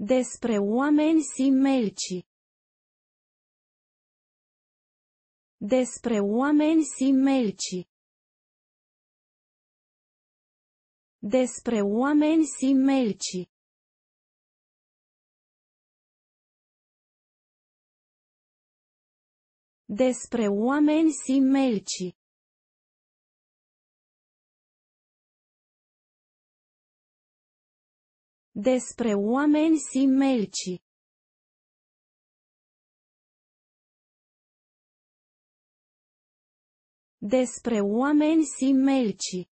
Despre oameni simelci. Despre oameni simelci. Despre oameni simelci. Despre oameni simelci. Despre oameni simelci. Despre oameni simelci.